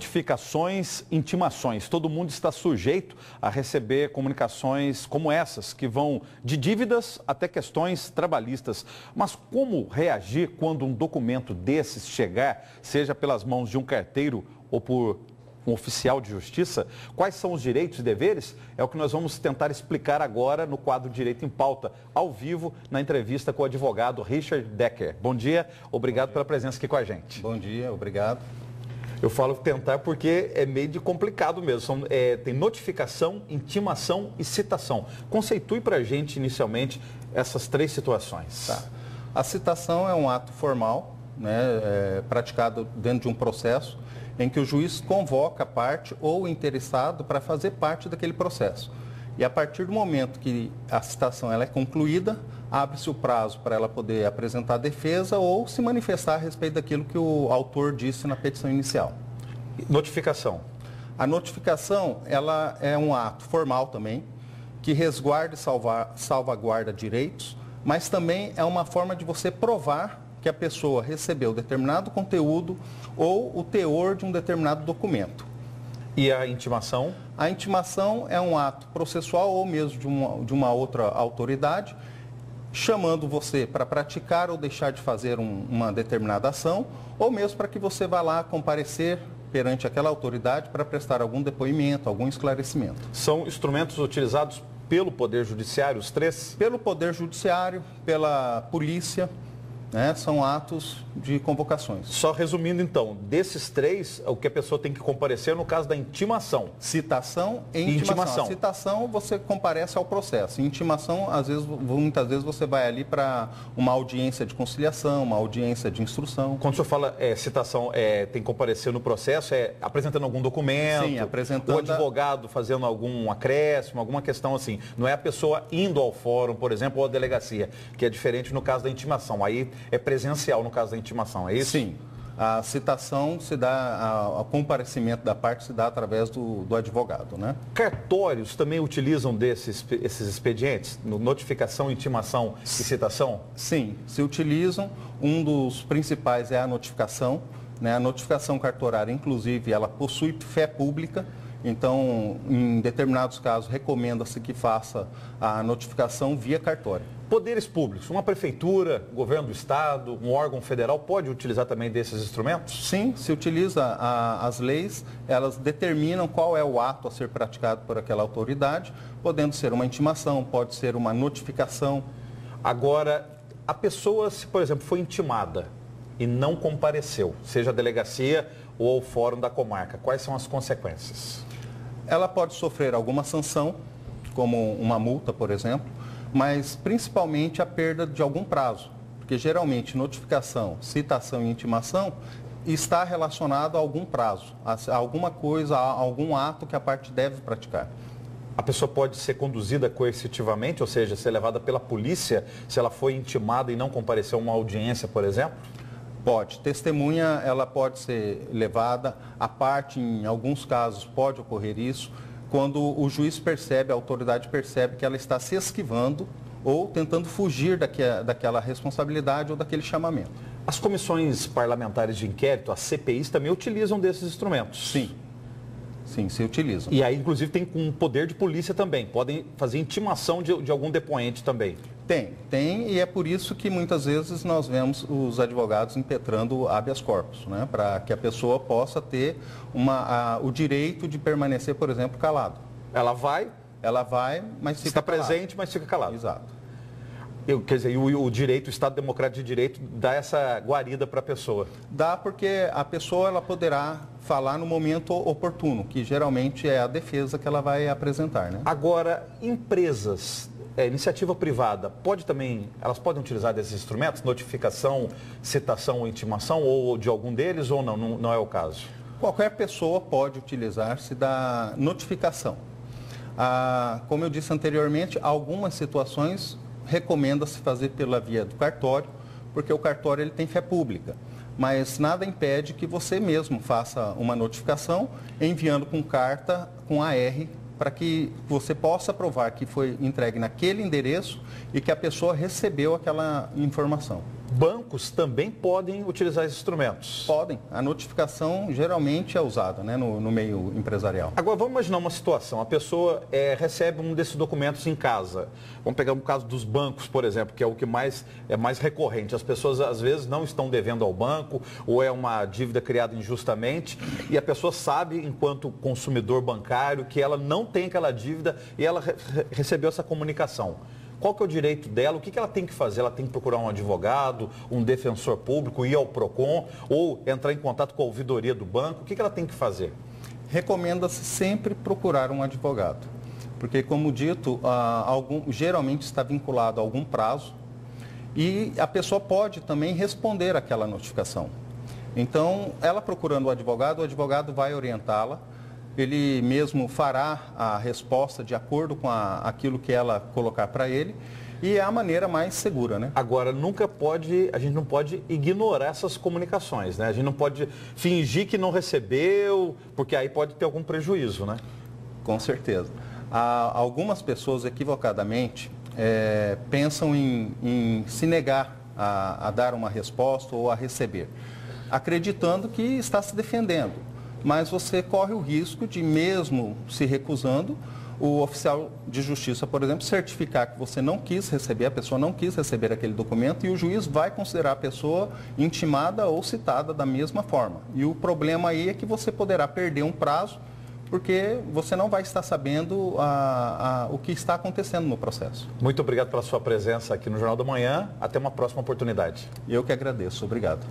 Notificações, intimações. Todo mundo está sujeito a receber comunicações como essas, que vão de dívidas até questões trabalhistas. Mas como reagir quando um documento desses chegar, seja pelas mãos de um carteiro ou por um oficial de justiça? Quais são os direitos e deveres? É o que nós vamos tentar explicar agora no quadro Direito em Pauta, ao vivo, na entrevista com o advogado Richard Decker. Bom dia, obrigado pela presença aqui com a gente. Bom dia, obrigado. Eu falo tentar porque é meio de complicado mesmo. São, é, tem notificação, intimação e citação. Conceitue para a gente inicialmente essas três situações. Tá. A citação é um ato formal, né, é, praticado dentro de um processo em que o juiz convoca a parte ou o interessado para fazer parte daquele processo. E a partir do momento que a citação ela é concluída, abre-se o prazo para ela poder apresentar a defesa ou se manifestar a respeito daquilo que o autor disse na petição inicial. Notificação. A notificação ela é um ato formal também, que resguarda e salvar, salvaguarda direitos, mas também é uma forma de você provar que a pessoa recebeu determinado conteúdo ou o teor de um determinado documento. E a intimação? A intimação é um ato processual ou mesmo de uma, de uma outra autoridade chamando você para praticar ou deixar de fazer um, uma determinada ação, ou mesmo para que você vá lá comparecer perante aquela autoridade para prestar algum depoimento, algum esclarecimento. São instrumentos utilizados pelo Poder Judiciário, os três? Pelo Poder Judiciário, pela polícia, né, são atos de convocações. Só resumindo então, desses três, o que a pessoa tem que comparecer no caso da intimação. Citação e intimação. intimação. A citação você comparece ao processo. Intimação, às vezes, muitas vezes você vai ali para uma audiência de conciliação, uma audiência de instrução. Quando o senhor fala é, citação, é, tem que comparecer no processo, é apresentando algum documento? Sim, apresentando. O advogado fazendo algum acréscimo, alguma questão assim. Não é a pessoa indo ao fórum, por exemplo, ou à delegacia, que é diferente no caso da intimação. Aí é presencial no caso da intimação, é isso? Sim. A citação se dá, o comparecimento da parte se dá através do, do advogado, né? Cartórios também utilizam desses esses expedientes, notificação, intimação e citação? Sim, se utilizam. Um dos principais é a notificação. Né? A notificação cartorária, inclusive, ela possui fé pública, então, em determinados casos, recomenda-se que faça a notificação via cartório. Poderes públicos, uma prefeitura, governo do estado, um órgão federal pode utilizar também desses instrumentos? Sim, se utiliza a, as leis, elas determinam qual é o ato a ser praticado por aquela autoridade, podendo ser uma intimação, pode ser uma notificação. Agora, a pessoa, se por exemplo foi intimada e não compareceu, seja a delegacia ou ao fórum da comarca, quais são as consequências? Ela pode sofrer alguma sanção, como uma multa, por exemplo, mas principalmente a perda de algum prazo, porque geralmente notificação, citação e intimação está relacionado a algum prazo, a alguma coisa, a algum ato que a parte deve praticar. A pessoa pode ser conduzida coercitivamente, ou seja, ser levada pela polícia se ela foi intimada e não compareceu a uma audiência, por exemplo? Pode. Testemunha, ela pode ser levada. A parte, em alguns casos, pode ocorrer isso quando o juiz percebe, a autoridade percebe que ela está se esquivando ou tentando fugir daquela responsabilidade ou daquele chamamento. As comissões parlamentares de inquérito, as CPIs, também utilizam desses instrumentos? Sim. Sim, se utilizam. E aí, inclusive, tem um poder de polícia também. Podem fazer intimação de, de algum depoente também. Tem, tem, e é por isso que muitas vezes nós vemos os advogados impetrando habeas corpus, né? para que a pessoa possa ter uma, a, o direito de permanecer, por exemplo, calado. Ela vai? Ela vai, mas fica Está calado. presente, mas fica calado. Exato. Eu, quer dizer, o, o, direito, o Estado Democrático de Direito dá essa guarida para a pessoa? Dá porque a pessoa ela poderá falar no momento oportuno, que geralmente é a defesa que ela vai apresentar. Né? Agora, empresas é, iniciativa privada, pode também, elas podem utilizar desses instrumentos, notificação, citação ou intimação, ou de algum deles, ou não, não, não é o caso? Qualquer pessoa pode utilizar-se da notificação. Ah, como eu disse anteriormente, algumas situações recomenda-se fazer pela via do cartório, porque o cartório ele tem fé pública. Mas nada impede que você mesmo faça uma notificação enviando com carta com AR para que você possa provar que foi entregue naquele endereço e que a pessoa recebeu aquela informação. Bancos também podem utilizar esses instrumentos. Podem. A notificação geralmente é usada né, no, no meio empresarial. Agora, vamos imaginar uma situação. A pessoa é, recebe um desses documentos em casa. Vamos pegar um caso dos bancos, por exemplo, que é o que mais é mais recorrente. As pessoas, às vezes, não estão devendo ao banco ou é uma dívida criada injustamente e a pessoa sabe, enquanto consumidor bancário, que ela não tem aquela dívida e ela re recebeu essa comunicação. Qual que é o direito dela? O que, que ela tem que fazer? Ela tem que procurar um advogado, um defensor público, ir ao PROCON ou entrar em contato com a ouvidoria do banco? O que, que ela tem que fazer? Recomenda-se sempre procurar um advogado. Porque, como dito, algum, geralmente está vinculado a algum prazo e a pessoa pode também responder aquela notificação. Então, ela procurando o advogado, o advogado vai orientá-la ele mesmo fará a resposta de acordo com a, aquilo que ela colocar para ele e é a maneira mais segura, né? Agora, nunca pode, a gente não pode ignorar essas comunicações, né? A gente não pode fingir que não recebeu, porque aí pode ter algum prejuízo, né? Com certeza. Há algumas pessoas equivocadamente é, pensam em, em, se negar a, a dar uma resposta ou a receber, acreditando que está se defendendo mas você corre o risco de, mesmo se recusando, o oficial de justiça, por exemplo, certificar que você não quis receber, a pessoa não quis receber aquele documento e o juiz vai considerar a pessoa intimada ou citada da mesma forma. E o problema aí é que você poderá perder um prazo porque você não vai estar sabendo a, a, o que está acontecendo no processo. Muito obrigado pela sua presença aqui no Jornal da Manhã. Até uma próxima oportunidade. Eu que agradeço. Obrigado.